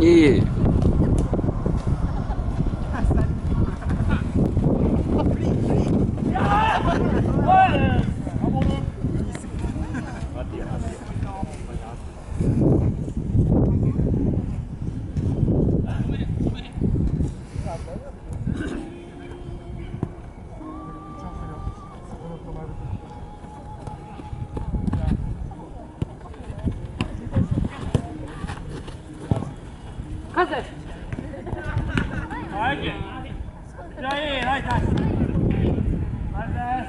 예. Thank you. Kaze. Haydi. Haydi, haydi. Haydi.